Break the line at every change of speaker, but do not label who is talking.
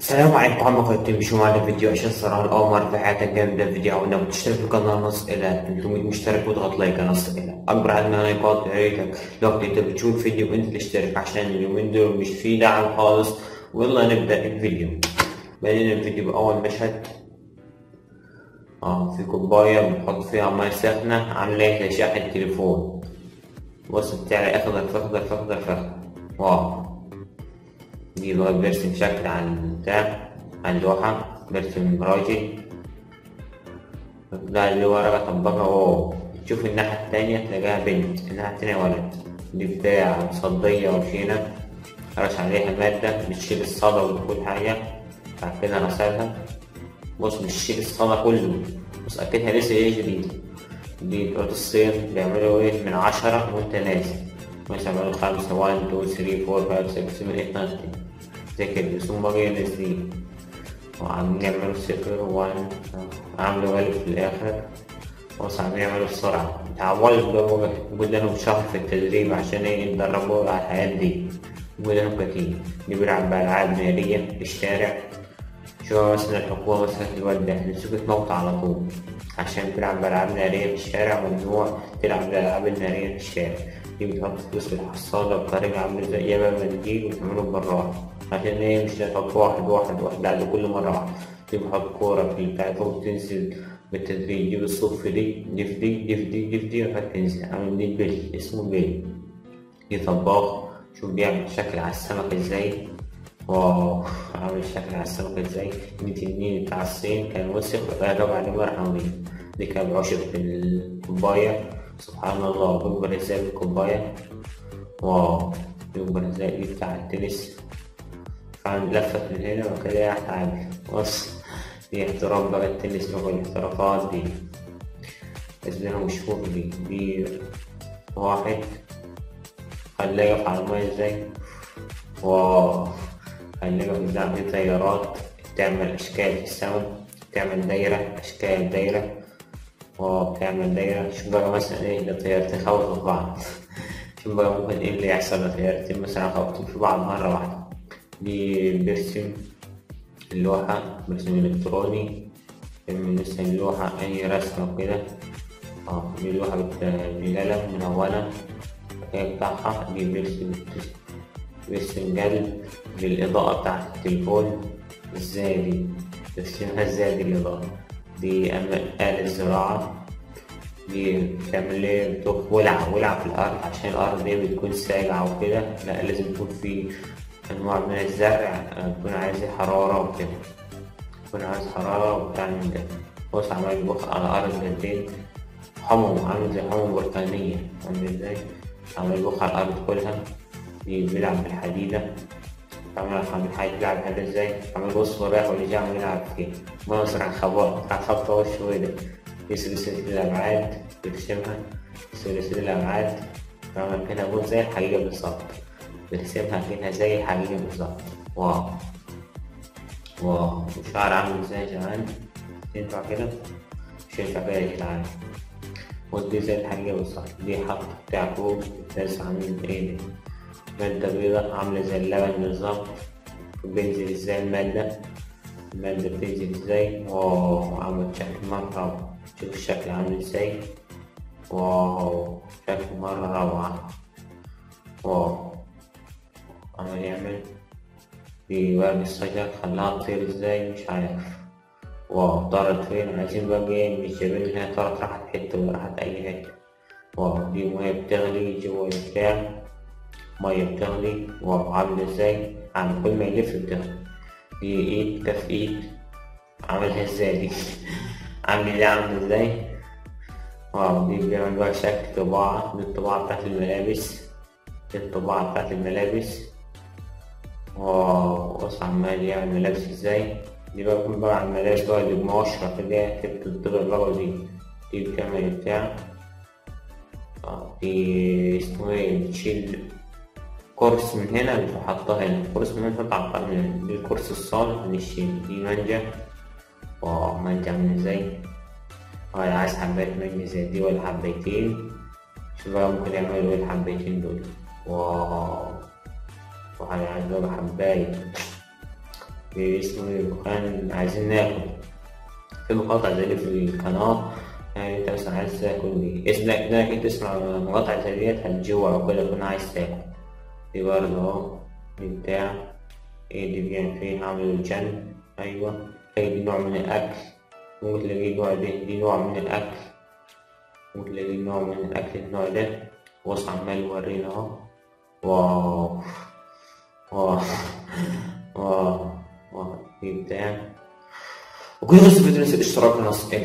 السلام عليكم قناتين بشو معنا فيديو عشان صراحة أول مرة في حياتك جامدة فيديو. عاوزنا بتشترك في القناة نص إلى 300 مشترك وتضغط لايك نص إلى. أكبر عدد من اللايكات يا ريتك لو كنت بتشوف فيديو انت تشترك عشان اليومين دول مش فيه دعم خالص. ويلا نبدأ الفيديو. بدينا الفيديو بأول مشهد. آه في كوباية بنحط فيها مية سخنة عاملة زي شاحن تليفون بص بتاعي أخضر فأخضر فأخضر فأخضر واو. دي بقى برسم شكل على بتاع على اللوحة برسم راجل ده اللي ورا بطبقها اهو تشوف الناحية التانية تلاقيها بنت الناحية التانية ولد دي بتاع مصدية وشينة رش عليها مادة بتشيل الصدى وكل حاجة بعد كده رسلها بص بتشيل الصدى كله بص أكنها لسه يجري دي بتوع الصين بيعملوا إيه من عشرة وانت نازل مثلا بيعملوا خمسة 1 2 3 4 5 6 7 8 9 تفتكر ثم بين الاثنين وعم يعملوا صفر وعم عملوا ألف في الآخر بص عم يعملوا بسرعة اتعودوا بقوا بدنهم شهر في التدريب عشان يتدربوا على الحياة دي بدنهم كتير اللي بيلعب بألعاب نارية في الشارع شو مثلا الحكومة مثلا تودع نسيبك موت على طول عشان تلعب بألعاب نارية في الشارع ممنوع تلعب بالألعاب النارية في الشارع. دي بتحط فلوس الحصالة بطريقة عاملة زي يابا منديل وتعمله بالراحة عشان إيه مش تحط واحد واحد واحد لا كل مرة واحدة. دي بتحط كورة في فوق تنزل بالتدريج. دي بالصف دي دي في دي دي في دي دي في دي وهكذا تنزل. عامل دي بيل اسمه بيل. دي طباخ. شوف بيعمل شكل على السمك إزاي. واو عامل شكل على السمك إزاي دي تنين بتاع الصين كان وسخ وقال عليه مرحمة دي كان بعشق في الكوباية سبحان الله بيكبر إزاي بالكوباية واو بيكبر إزاي دي بتاع التنس فعم لفت من هنا وكده راح تعادل بص دي احترام بقى التنس بقى الاحترافات دي اسمها مشهور دي دي واحد خلاه يقف على المية إزاي واو خلاه قدام في طيارات تعمل أشكال في السماء تعمل دايرة أشكال دايرة وبتعمل دايرة. شوف بقى مثلا إيه لو طيارتين خبطوا في بعض؟ شوف بقى ممكن إيه اللي يحصل لو طيارتين مثلا خبطوا في بعض مرة واحدة؟ دي برسم اللوحة برسم إلكتروني بنرسم اللوحة أي رسمة وكده. آه دي لوحة منونة. الحكاية بتاعها دي برسم قلب للإضاءة بتاعت التليفون إزاي دي برسمها إزاي دي الإضاءة دي آلة زراعة. دي بتعمل إيه ولع ولع في الأرض. عشان الأرض دي بتكون ساجعة وكده لا لازم يكون في أنواع من الزرع تكون عايز حرارة وكده. تكون عايز حرارة وبتاع من ده. بص عمال يبخ على الأرض جدين حمم عامل زي حمم بركانية عامل إزاي؟ عمال يبخ على الأرض كلها. بيلعب بالحديدة عمال عامل حاجة بيلعب هذا إزاي؟ عمال بص وراه واللي جاي عمال يلعب فيه منظر على الخبر على خط وشه ده؟ دي سلسلة الأبعاد بيرسمها. سلسلة الأبعاد عمل كده بص زي الحقيقة بالظبط. بيرسمها كده زي الحقيقة بالظبط. واو. واو. الشعر عامل إزاي يا جدعان؟ ينفع كده؟ مش ينفع كده يا جدعان. ودي زي الحقيقة بالظبط. دي حط بتاع فوق ناس عاملين إيه مادة بيضاء عاملة زي اللبن بالظبط. بينزل إزاي؟ المادة المادة بتنزل إزاي؟ واو عمل شكل مرة شوف الشكل عامل إزاي. واو شكل مرة روعة. واو. عمل يعمل. بورد الشجر خلاها تطير إزاي؟ مش عارف. واو طارت فين؟ عايزين بقى إيه؟ مش جايبين انها طارت راحت حتة ولا راحت أي حتة. واو دي مية بتغلي جوا البتاع مية بتغلي واو عامل إزاي؟ عامل كل ما يلف بتغلي دي إيد كف إيد. عاملها إزاي دي؟ عامل دي؟ عامل إزاي؟ واو دي بيعمل بقى شكل طباعة. دي الطباعة بتاعت الملابس. دي الطباعة بتاعت الملابس. واو بص عمال يعمل ملابس إزاي؟ دي بقى بيكون بقى على الملابس بقى اللي بمقشرة كده تبقى الطبع بقى دي. دي بتعمل بتاع؟ دي اسمه إيه؟ بتشيل كورس من هنا مش حاطها هنا. كورس من هنا تحط على دي الكورس الصالح للشيل دي مانجا. واو مانجا عامل إزاي؟ ولا عايز حباية مانجا زي دي ولا حبايتين؟ شوف بقى ممكن يعملوا إيه الحبايتين دول. واو. وعلى عايز بقى حباية. اسمه دخان عايزين ناكل. في مقاطع زي دي في القناة. يعني أنت مثلا عايز تاكل دي اسمك إنك تسمع مقاطع زي ديت هتجوع وكده تكون عايز تاكل. دي برضه اهو بتاع إيه دي بيعمل فيه؟ عامل الجن أيوه. هي دي نوع من الأكل. ممكن تلاقي نوع دي دي نوع من الأكل. ممكن تلاقي نوع من الأكل النوع ده. بص عمال يورينا أهو. واو. واو. واو. واو. دي بتاع وكل بس في الاشتراك في منصة